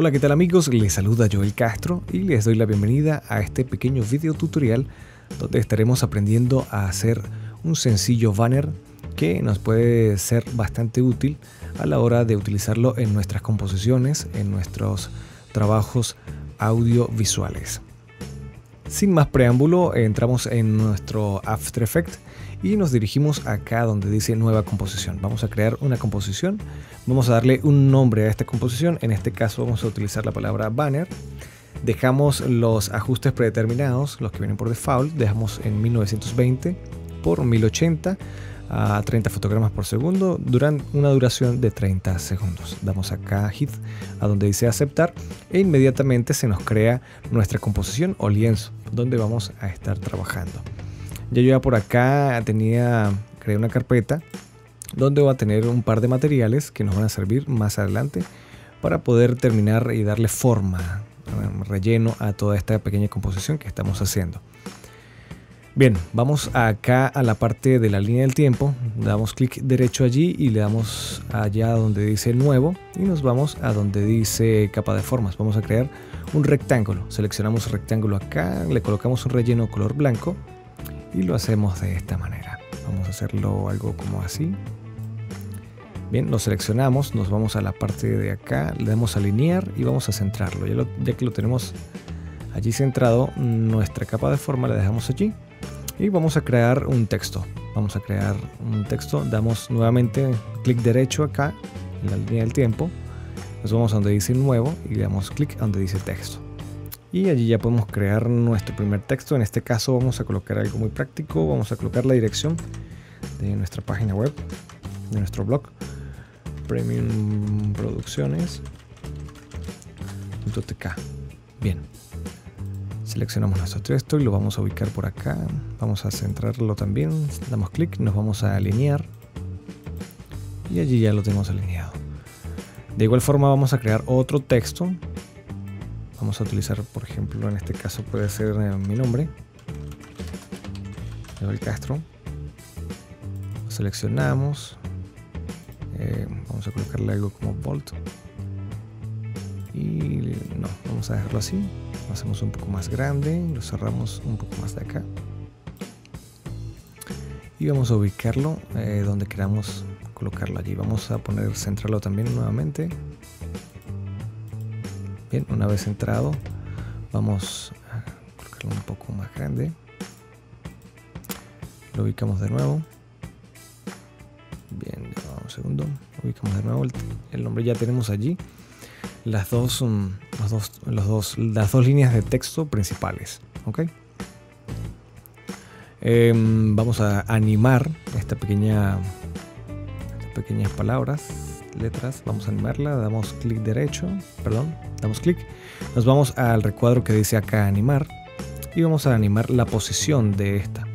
Hola, ¿qué tal amigos? Les saluda Joel Castro y les doy la bienvenida a este pequeño video tutorial donde estaremos aprendiendo a hacer un sencillo banner que nos puede ser bastante útil a la hora de utilizarlo en nuestras composiciones, en nuestros trabajos audiovisuales. Sin más preámbulo, entramos en nuestro After Effects y nos dirigimos acá donde dice nueva composición. Vamos a crear una composición, vamos a darle un nombre a esta composición, en este caso vamos a utilizar la palabra banner. Dejamos los ajustes predeterminados, los que vienen por default, dejamos en 1920 por 1080 a 30 fotogramas por segundo durante una duración de 30 segundos. Damos acá hit a donde dice aceptar e inmediatamente se nos crea nuestra composición o lienzo donde vamos a estar trabajando. Ya yo ya por acá tenía, creé una carpeta donde va a tener un par de materiales que nos van a servir más adelante para poder terminar y darle forma, relleno a toda esta pequeña composición que estamos haciendo. Bien, vamos acá a la parte de la línea del tiempo, damos clic derecho allí y le damos allá donde dice nuevo y nos vamos a donde dice capa de formas. Vamos a crear un rectángulo, seleccionamos rectángulo acá, le colocamos un relleno color blanco y lo hacemos de esta manera. Vamos a hacerlo algo como así. Bien, lo seleccionamos, nos vamos a la parte de acá, le damos alinear y vamos a centrarlo. Ya, ya que lo tenemos allí centrado, nuestra capa de forma la dejamos allí y vamos a crear un texto. Vamos a crear un texto, damos nuevamente clic derecho acá en la línea del tiempo, nos vamos a donde dice nuevo y le damos clic a donde dice texto y allí ya podemos crear nuestro primer texto. En este caso vamos a colocar algo muy práctico, vamos a colocar la dirección de nuestra página web, de nuestro blog, Premium Producciones.tk. Bien, seleccionamos nuestro texto y lo vamos a ubicar por acá. Vamos a centrarlo también, damos clic, nos vamos a alinear y allí ya lo tenemos alineado. De igual forma vamos a crear otro texto Vamos a utilizar, por ejemplo, en este caso puede ser eh, mi nombre. El Castro. Seleccionamos. Eh, vamos a colocarle algo como Bolt. Y no, vamos a dejarlo así. Lo hacemos un poco más grande. Lo cerramos un poco más de acá. Y vamos a ubicarlo eh, donde queramos colocarlo allí. Vamos a poner centrarlo también nuevamente. Bien, una vez entrado, vamos a colocarlo un poco más grande. Lo ubicamos de nuevo. Bien, un segundo. ubicamos de nuevo. El, nombre ya tenemos allí. Las dos, los dos, las dos líneas de texto principales. Em, vamos a animar esta pequeña, estas pequeñas palabras, letras. Vamos a animarla. Damos clic derecho. Perdón damos clic, nos vamos al recuadro que dice acá animar y vamos a animar la posición de esta.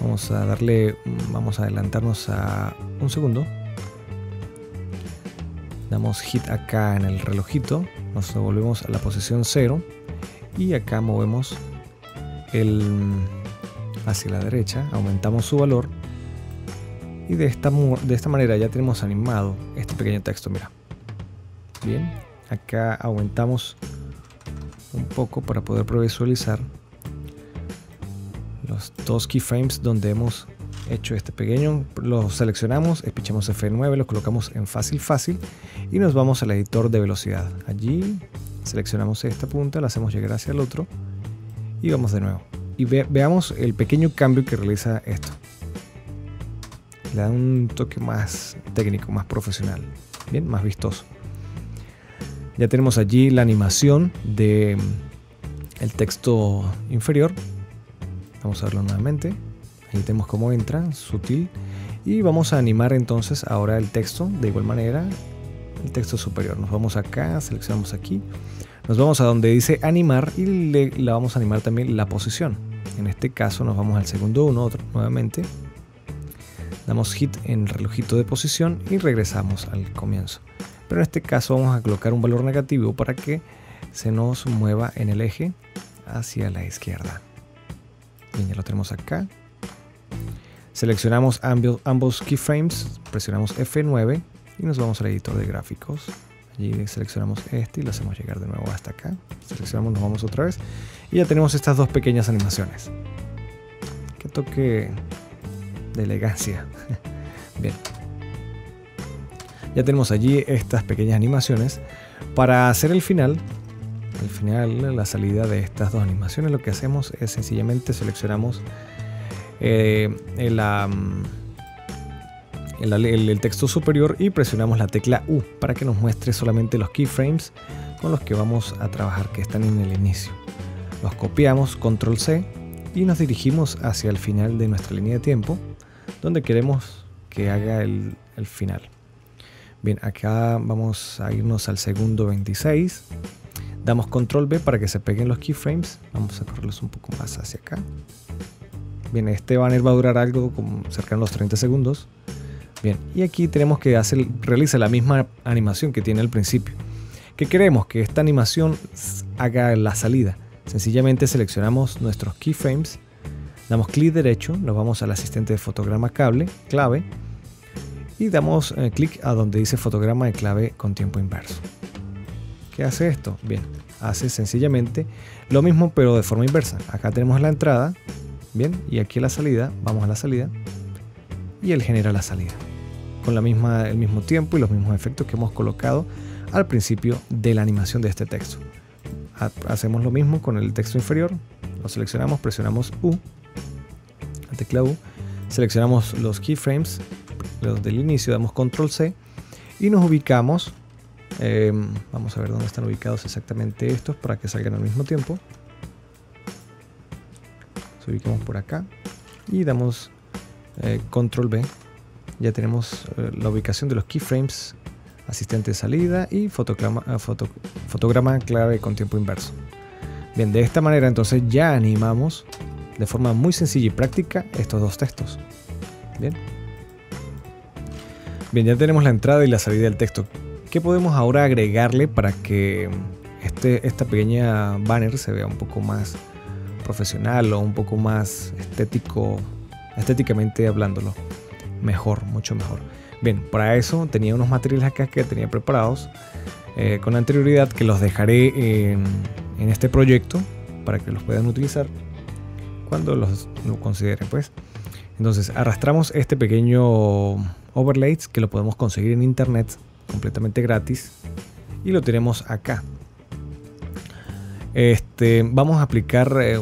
Vamos a darle, vamos a adelantarnos a un segundo. Damos hit acá en el relojito, nos devolvemos a la posición 0 y acá movemos el hacia la derecha, aumentamos su valor y de esta, de esta manera ya tenemos animado este pequeño texto, mira. Bien, acá aumentamos un poco para poder visualizar los dos keyframes donde hemos hecho este pequeño los seleccionamos espichamos F9 lo colocamos en fácil fácil y nos vamos al editor de velocidad allí seleccionamos esta punta la hacemos llegar hacia el otro y vamos de nuevo y veamos el pequeño cambio que realiza esto le da un toque más técnico más profesional bien más vistoso ya tenemos allí la animación de mm, el texto inferior. Vamos a verlo nuevamente. Ahí tenemos cómo entra, sutil. Y vamos a animar entonces ahora el texto de igual manera. El texto superior. Nos vamos acá, seleccionamos aquí. Nos vamos a donde dice animar y le, vamos a animar también la posición. En este caso nos vamos al segundo uno, otro nuevamente. Damos hit en el relojito de posición y regresamos al comienzo pero en este caso vamos a colocar un valor negativo para que se nos mueva en el eje hacia la izquierda. Bien, ya lo tenemos acá. Seleccionamos ambos, keyframes, presionamos F9 y nos vamos al editor de gráficos. Allí seleccionamos este y lo hacemos llegar de nuevo hasta acá. Seleccionamos, nos vamos otra vez. Y ya tenemos estas dos pequeñas animaciones. Que toque de elegancia. Bien. Ya tenemos allí estas pequeñas animaciones. Para hacer el final, el final, la salida de estas dos animaciones, lo que hacemos es sencillamente seleccionamos eh, el, el, texto superior y presionamos la tecla U para que nos muestre solamente los keyframes con los que vamos a trabajar que están en el inicio. Los copiamos, control C y nos dirigimos hacia el final de nuestra línea de tiempo donde queremos que haga el, el final. Bien, acá vamos a irnos al segundo 26. Damos control B para que se peguen los keyframes. Vamos a correrlos un poco más hacia acá. Bien, este banner va a durar algo como cerca de los 30 segundos. Bien, y aquí tenemos que hacer, realiza la misma animación que tiene al principio. ¿Qué queremos? Que esta animación haga la salida. Sencillamente seleccionamos nuestros keyframes, damos clic derecho, nos vamos al asistente de fotograma cable, clave, y damos eh, clic a donde dice fotograma de clave con tiempo inverso. ¿Qué hace esto? Bien, hace sencillamente lo mismo pero de forma inversa. Acá tenemos la entrada, bien, y aquí la salida, vamos a la salida, y él genera la salida con la misma, el mismo tiempo y los mismos efectos que hemos colocado al principio de la animación de este texto. Hacemos lo mismo con el texto inferior, lo seleccionamos, presionamos U, la tecla U, seleccionamos los keyframes, los del inicio, damos control C y nos ubicamos. Em, vamos a ver dónde están ubicados exactamente estos para que salgan al mismo tiempo. Nos ubicamos por acá y damos eh, control B ya tenemos eh, la ubicación de los keyframes, asistente de salida y fotograma, eh, fotograma clave con tiempo inverso. Bien, de esta manera entonces ya animamos de forma muy sencilla y práctica estos dos textos. Bien. Bien, ya tenemos la entrada y la salida del texto. ¿Qué podemos ahora agregarle para que este, esta pequeña banner se vea un poco más profesional o un poco más estético, estéticamente hablándolo? mejor, mucho mejor. Bien, para eso tenía unos materiales acá que tenía preparados eh, con anterioridad que los dejaré en, este proyecto para que los puedan utilizar cuando los lo consideren pues. Entonces arrastramos este pequeño overlays que lo podemos conseguir en internet completamente gratis y lo tenemos acá. Este, vamos a aplicar eh,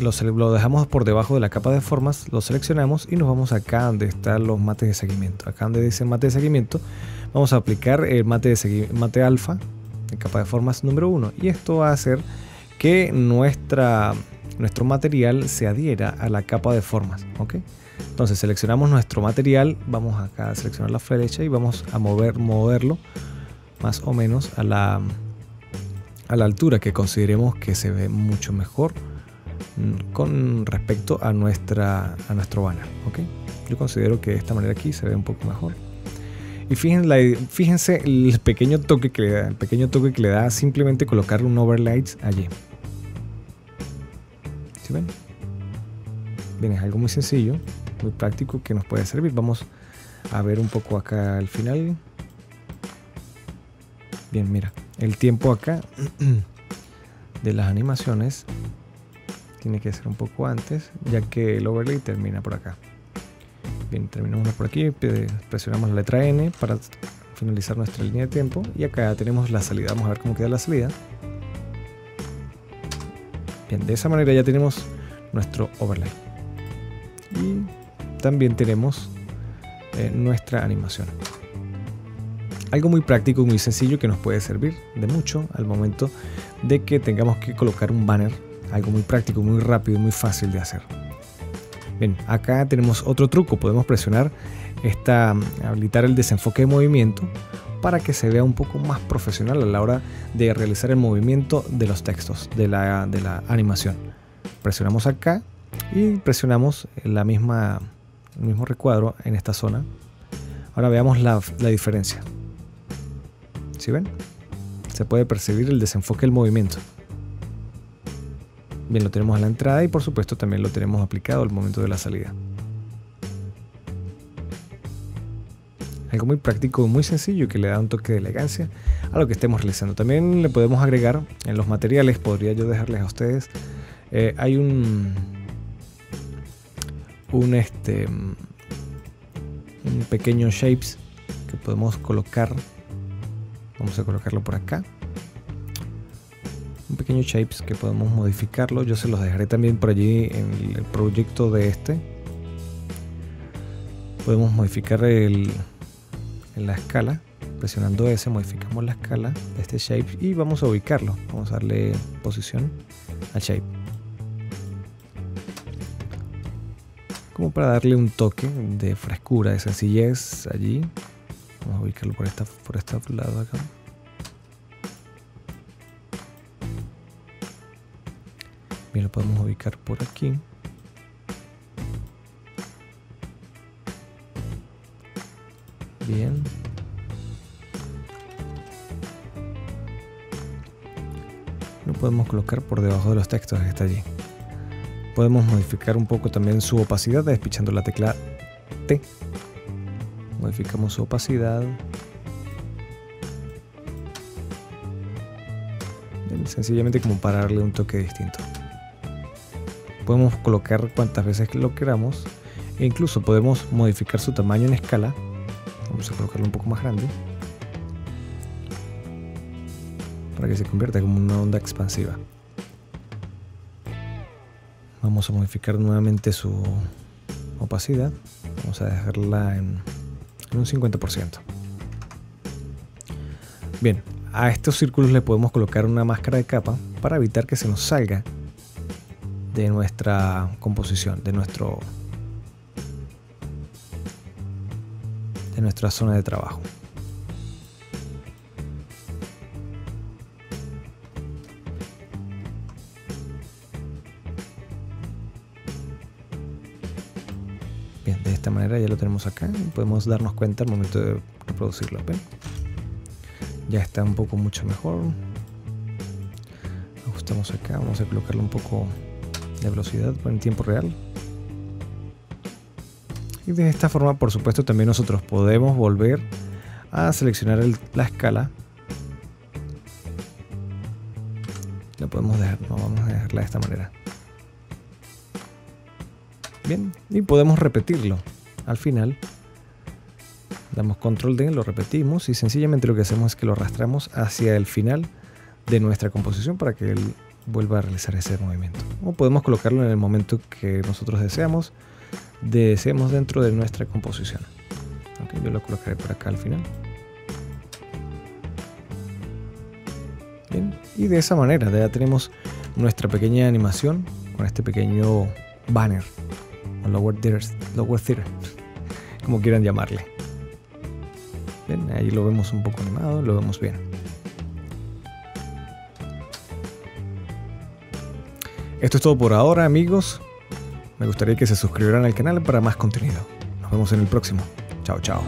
lo, dejamos por debajo de la capa de formas, lo seleccionamos y nos vamos acá donde están los mates de seguimiento. Acá donde dice mate de seguimiento, vamos a aplicar el mate, de mate alfa en capa de formas número 1 y esto va a hacer que nuestro material se adhiera a la capa de formas. ¿ok? Entonces seleccionamos nuestro material, vamos acá a seleccionar la flecha y vamos a mover, moverlo más o menos a la, a la altura que consideremos que se ve mucho mejor con respecto a, nuestra, a nuestro banner. ¿okay? Yo considero que de esta manera aquí se ve un poco mejor. Y fíjense, fíjense el pequeño toque que le da, el pequeño toque que le da simplemente colocarle un overlay allí. ¿Sí ven? Bien, es algo muy sencillo, muy práctico que nos puede servir. Vamos a ver un poco acá al final. Bien, mira, el tiempo acá de las animaciones tiene que ser un poco antes, ya que el overlay termina por acá. Bien, terminamos por aquí, presionamos la letra N para finalizar nuestra línea de tiempo y acá tenemos la salida. Vamos a ver cómo queda la salida. Bien, de esa manera ya tenemos nuestro overlay. Y también tenemos eh, nuestra animación. Algo muy práctico y muy sencillo que nos puede servir de mucho al momento de que tengamos que colocar un banner algo muy práctico, muy rápido muy fácil de hacer. Bien, acá tenemos otro truco, podemos presionar esta, habilitar el desenfoque de movimiento para que se vea un poco más profesional a la hora de realizar el movimiento de los textos, de la, de la animación. Presionamos acá y presionamos la misma, el mismo recuadro en esta zona. Ahora veamos la, la diferencia. ¿Sí ven? Se puede percibir el desenfoque del movimiento. Bien, lo tenemos a la entrada y por supuesto también lo tenemos aplicado al momento de la salida. Algo muy práctico, muy sencillo que le da un toque de elegancia a lo que estemos realizando. También le podemos agregar en los materiales, podría yo dejarles a ustedes, eh, hay un, un, este, un pequeño shapes que podemos colocar. Vamos a colocarlo por acá. Un pequeño shapes que podemos modificarlo. Yo se los dejaré también por allí en el proyecto de este. Podemos modificar el, la escala. Presionando S modificamos la escala de este shape y vamos a ubicarlo. Vamos a darle posición al shape. Como para darle un toque de frescura, de sencillez allí. Vamos a ubicarlo por esta, por este lado acá. Bien, lo podemos ubicar por aquí. Bien. Lo podemos colocar por debajo de los textos que está allí. Podemos modificar un poco también su opacidad despichando la tecla T. Modificamos su opacidad. Sencillamente como para darle un toque distinto. Podemos colocar cuantas veces lo queramos e incluso podemos modificar su tamaño en escala. Vamos a colocarlo un poco más grande. Para que se convierta como una onda expansiva. Vamos a modificar nuevamente su opacidad. Vamos a dejarla en, un 50%. Bien, a estos círculos le podemos colocar una máscara de capa para evitar que se nos salga de nuestra composición, de nuestro de nuestra zona de trabajo. Bien, de esta manera ya lo tenemos acá podemos darnos cuenta al momento de reproducirlo. Ya está un poco mucho mejor. Ajustamos acá, vamos a colocarlo un poco de velocidad en tiempo real. Y de esta forma, por supuesto, también nosotros podemos volver a seleccionar la escala. Lo podemos dejar, no vamos a dejarla de esta manera. Bien, y podemos repetirlo. Al final, damos control D, lo repetimos y sencillamente lo que hacemos es que lo arrastramos hacia el final de nuestra composición para que él vuelva a realizar ese movimiento. O podemos colocarlo en el momento que nosotros deseamos, deseemos dentro de nuestra composición. yo lo colocaré por acá al final. Bien, y de esa manera ya tenemos nuestra pequeña animación con este pequeño banner o lower theater, lower como quieran llamarle. Bien, ahí lo vemos un poco animado, lo vemos bien. Esto es todo por ahora amigos. Me gustaría que se suscribieran al canal para más contenido. Nos vemos en el próximo. Chao, chao.